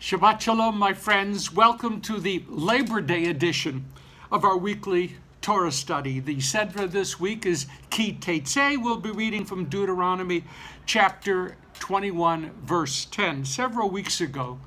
Shabbat Shalom, my friends. Welcome to the Labor Day edition of our weekly Torah study. The Sedra this week is Ki Tetzei. We'll be reading from Deuteronomy chapter 21, verse 10. Several weeks ago,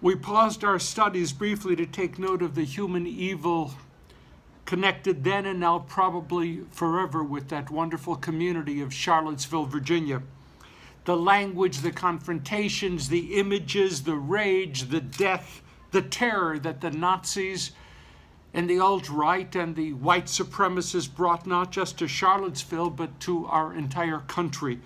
we paused our studies briefly to take note of the human evil connected then and now, probably forever, with that wonderful community of Charlottesville, Virginia the language, the confrontations, the images, the rage, the death, the terror that the Nazis and the alt-right and the white supremacists brought not just to Charlottesville, but to our entire country,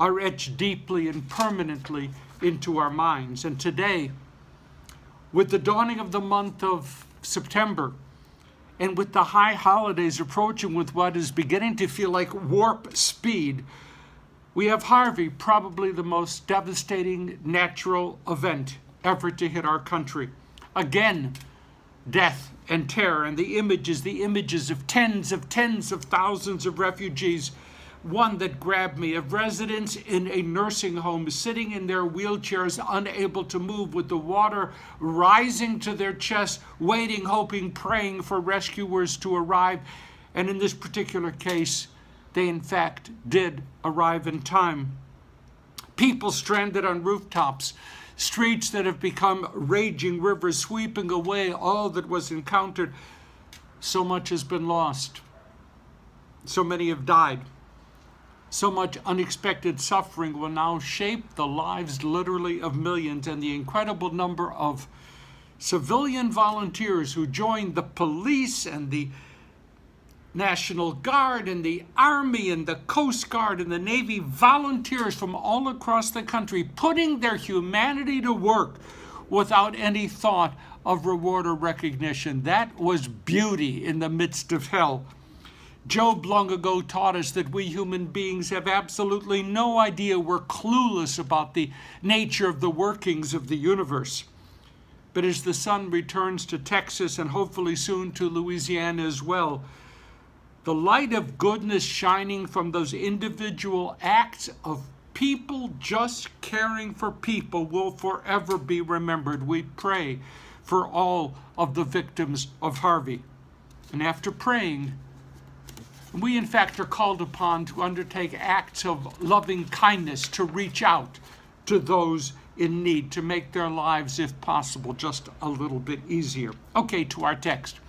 are etched deeply and permanently into our minds. And today, with the dawning of the month of September, and with the high holidays approaching with what is beginning to feel like warp speed, we have Harvey, probably the most devastating natural event ever to hit our country. Again, death and terror, and the images, the images of tens of tens of thousands of refugees. One that grabbed me of residents in a nursing home sitting in their wheelchairs, unable to move, with the water rising to their chest, waiting, hoping, praying for rescuers to arrive. And in this particular case, they, in fact, did arrive in time. People stranded on rooftops, streets that have become raging rivers, sweeping away all that was encountered. So much has been lost. So many have died. So much unexpected suffering will now shape the lives literally of millions and the incredible number of civilian volunteers who joined the police and the National Guard and the Army and the Coast Guard and the Navy, volunteers from all across the country putting their humanity to work without any thought of reward or recognition. That was beauty in the midst of hell. Job long ago taught us that we human beings have absolutely no idea. We're clueless about the nature of the workings of the universe. But as the sun returns to Texas and hopefully soon to Louisiana as well, the light of goodness shining from those individual acts of people just caring for people will forever be remembered. We pray for all of the victims of Harvey. And after praying, we in fact are called upon to undertake acts of loving kindness, to reach out to those in need, to make their lives, if possible, just a little bit easier. Okay, to our text.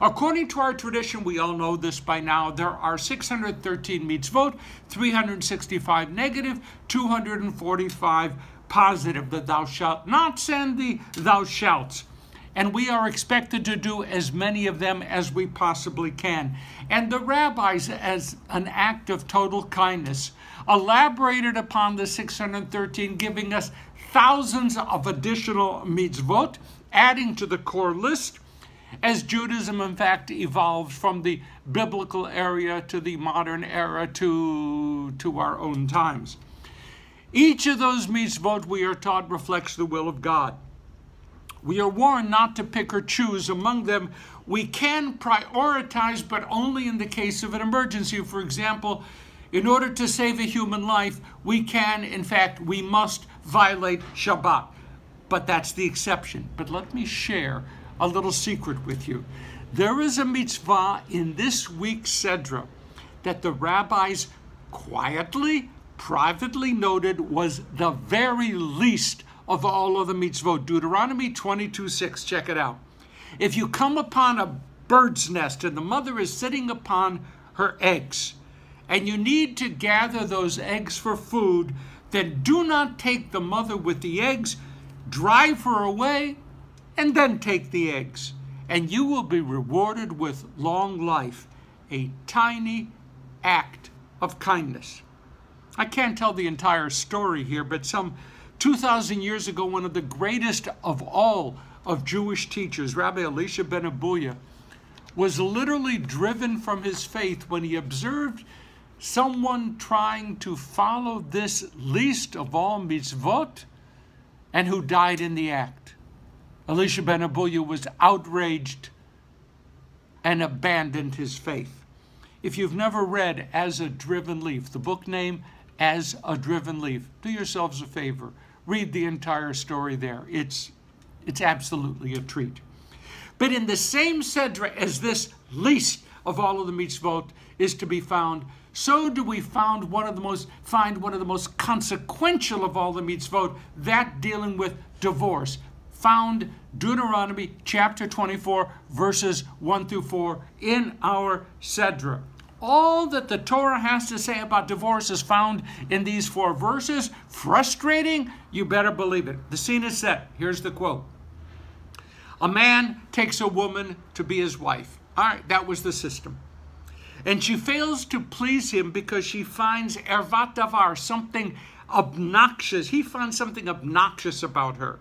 According to our tradition, we all know this by now, there are 613 mitzvot, 365 negative, 245 positive, that thou shalt not send the thou shalt. And we are expected to do as many of them as we possibly can. And the rabbis, as an act of total kindness, elaborated upon the 613, giving us thousands of additional mitzvot, adding to the core list as Judaism, in fact, evolved from the biblical era to the modern era to, to our own times. Each of those mitzvot, we are taught, reflects the will of God. We are warned not to pick or choose among them. We can prioritize, but only in the case of an emergency. For example, in order to save a human life, we can, in fact, we must violate Shabbat. But that's the exception. But let me share a little secret with you. There is a mitzvah in this week's Sedra that the rabbis quietly, privately noted was the very least of all of the mitzvot. Deuteronomy 22 6, check it out. If you come upon a bird's nest and the mother is sitting upon her eggs, and you need to gather those eggs for food, then do not take the mother with the eggs, drive her away, and then take the eggs, and you will be rewarded with long life, a tiny act of kindness. I can't tell the entire story here, but some 2,000 years ago, one of the greatest of all of Jewish teachers, Rabbi Elisha ben Abuya, was literally driven from his faith when he observed someone trying to follow this least of all mitzvot and who died in the act. Elisha ben Abuya was outraged and abandoned his faith. If you've never read As a Driven Leaf, the book name As a Driven Leaf, do yourselves a favor. read the entire story there. It's, it's absolutely a treat. But in the same Sedra as this least of all of the mitzvot is to be found, so do we found one of the most find one of the most consequential of all the mitzvot, that dealing with divorce. Found Deuteronomy chapter 24, verses 1 through 4 in our Sedra. All that the Torah has to say about divorce is found in these four verses. Frustrating? You better believe it. The scene is set. Here's the quote A man takes a woman to be his wife. All right, that was the system. And she fails to please him because she finds ervat davar, something obnoxious. He finds something obnoxious about her.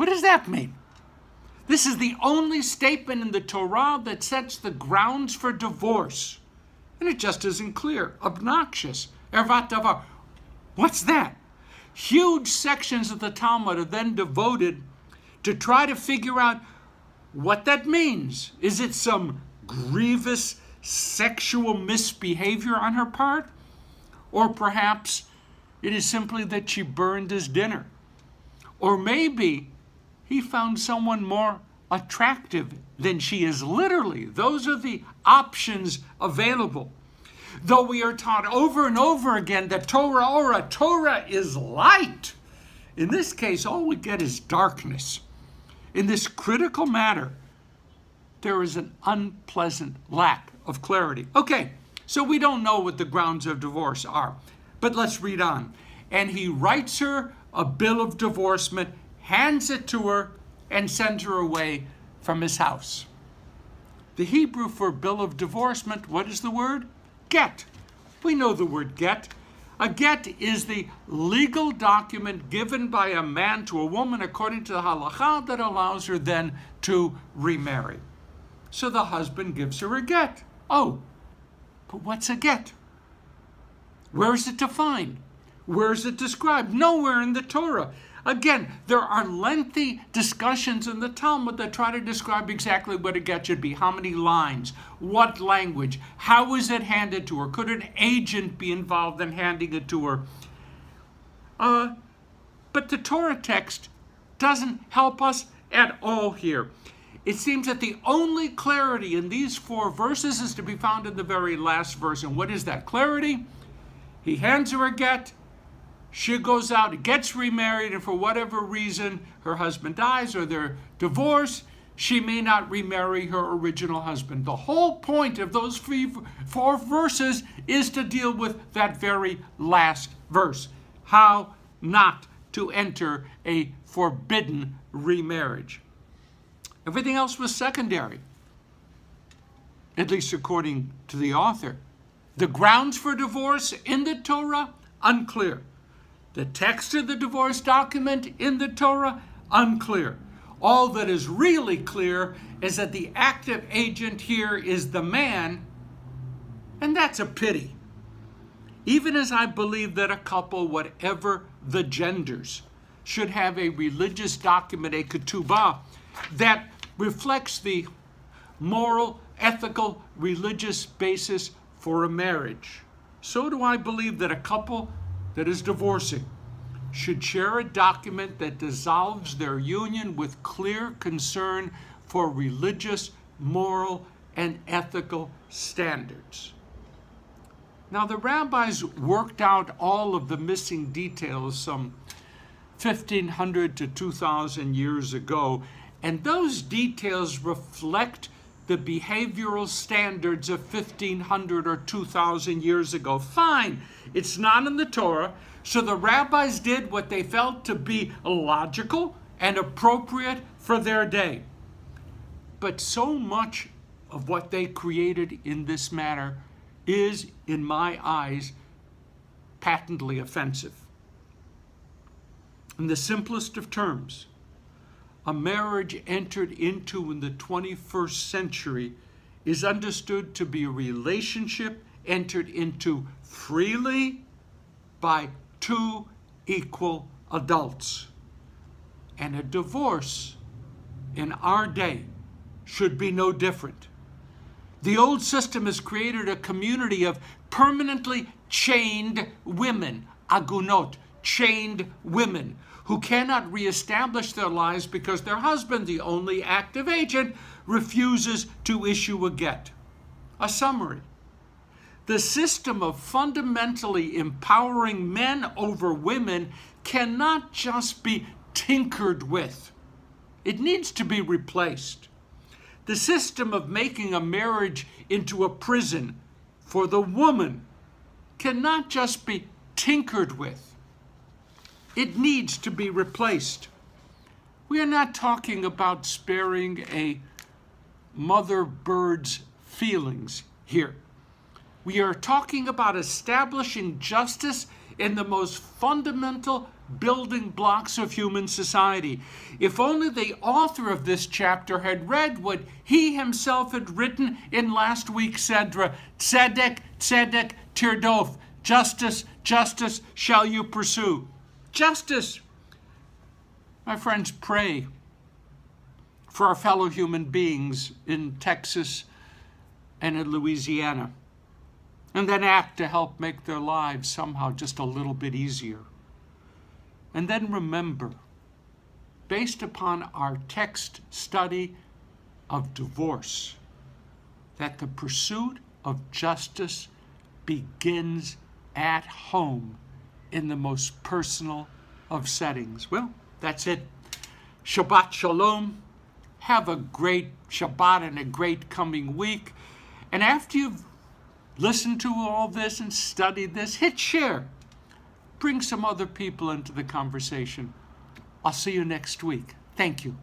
What does that mean? This is the only statement in the Torah that sets the grounds for divorce. And it just isn't clear. Obnoxious. Ervat davar. What's that? Huge sections of the Talmud are then devoted to try to figure out what that means. Is it some grievous sexual misbehavior on her part? Or perhaps it is simply that she burned his dinner. Or maybe he found someone more attractive than she is. Literally, those are the options available. Though we are taught over and over again that Torah ora, Torah is light. In this case, all we get is darkness. In this critical matter, there is an unpleasant lack of clarity. Okay, so we don't know what the grounds of divorce are, but let's read on. And he writes her a bill of divorcement hands it to her, and sends her away from his house. The Hebrew for bill of divorcement, what is the word? Get. We know the word get. A get is the legal document given by a man to a woman according to the halacha that allows her then to remarry. So the husband gives her a get. Oh, but what's a get? Where is it defined? Where is it described? Nowhere in the Torah. Again, there are lengthy discussions in the Talmud that try to describe exactly what a get should be. How many lines? What language? How is it handed to her? Could an agent be involved in handing it to her? Uh, but the Torah text doesn't help us at all here. It seems that the only clarity in these four verses is to be found in the very last verse. And what is that clarity? He hands her a get she goes out, gets remarried, and for whatever reason her husband dies or they're divorced, she may not remarry her original husband. The whole point of those four verses is to deal with that very last verse how not to enter a forbidden remarriage. Everything else was secondary, at least according to the author. The grounds for divorce in the Torah, unclear. The text of the divorce document in the Torah, unclear. All that is really clear is that the active agent here is the man, and that's a pity. Even as I believe that a couple, whatever the genders, should have a religious document, a ketubah, that reflects the moral, ethical, religious basis for a marriage. So do I believe that a couple that is divorcing should share a document that dissolves their union with clear concern for religious, moral, and ethical standards. Now, the rabbis worked out all of the missing details some 1500 to 2000 years ago, and those details reflect the behavioral standards of 1500 or 2000 years ago. Fine, it's not in the Torah. So the rabbis did what they felt to be logical and appropriate for their day. But so much of what they created in this matter is, in my eyes, patently offensive. In the simplest of terms, a marriage entered into in the 21st century is understood to be a relationship entered into freely by two equal adults. And a divorce in our day should be no different. The old system has created a community of permanently chained women, agunot, chained women who cannot reestablish their lives because their husband, the only active agent, refuses to issue a get. A summary. The system of fundamentally empowering men over women cannot just be tinkered with. It needs to be replaced. The system of making a marriage into a prison for the woman cannot just be tinkered with. It needs to be replaced. We are not talking about sparing a mother bird's feelings here. We are talking about establishing justice in the most fundamental building blocks of human society. If only the author of this chapter had read what he himself had written in last week's Sedra Tzedek, Tzedek, Tirdof, justice, justice shall you pursue. Justice. My friends, pray for our fellow human beings in Texas and in Louisiana and then act to help make their lives somehow just a little bit easier. And then remember, based upon our text study of divorce, that the pursuit of justice begins at home in the most personal of settings. Well, that's it. Shabbat Shalom. Have a great Shabbat and a great coming week. And after you've listened to all this and studied this, hit share. Bring some other people into the conversation. I'll see you next week. Thank you.